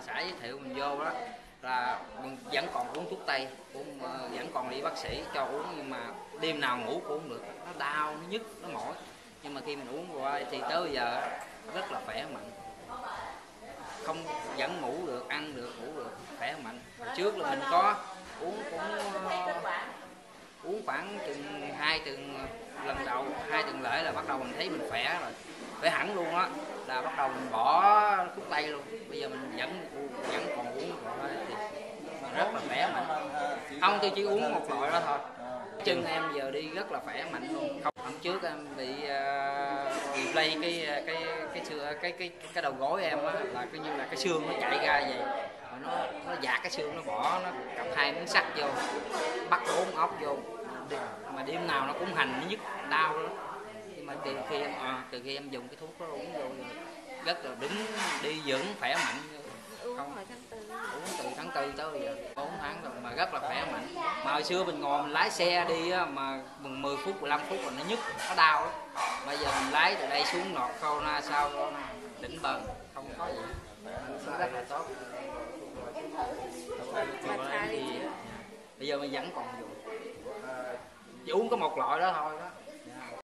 bà xã giới thiệu mình vô đó, là mình vẫn còn uống thuốc tây, cũng ờ, vẫn còn đi bác sĩ cho uống, nhưng mà đêm nào ngủ cũng không được. Nó đau, nó nhức, nó mỏi. Nhưng mà khi mình uống qua thì tới bây giờ rất là khỏe mạnh. Không, vẫn ngủ được, ăn được, ngủ được, khỏe mạnh. Hồi trước là mình có uống cũng ờ, uống khoảng chừng hai từng ờ, lần đầu, hai tuần lễ là bắt đầu mình thấy mình khỏe rồi. Khỏe hẳn luôn á, là bắt đầu mình bỏ thuốc tây luôn bây giờ mình vẫn vẫn còn uống rồi thì mà rất là khỏe mạnh không tôi chỉ uống một loại đó thôi. Chân em giờ đi rất là khỏe mạnh luôn. Không hôm trước em bị uh, bị lây cái cái cái xương cái cái cái đầu gối em á là coi như là cái xương nó chạy ra vậy. Rồi nó nó dạt cái xương nó bỏ nó cặp hai miếng sắt vô bắt bốn ốc vô. Mà đêm nào nó cũng hành nó nhức đau đó nhưng mà từ khi em à, từ khi em dùng cái thuốc đó uống vô rất là đứng đi dưỡng khỏe mạnh uống Không. hồi tháng tư uống từ tháng tư tới bây giờ 4 tháng rồi mà rất là khỏe mạnh. Mà hồi xưa mình ngồi mình lái xe đi mà mừng 10 phút 15 phút là nó nhức, nó đau lắm. Bây giờ mình lái từ đây xuống nọt corona sau corona đỉnh bần, không có gì. Nó rất là tốt. Bây giờ mình vẫn còn dùng. Chỉ uống có một loại đó thôi đó.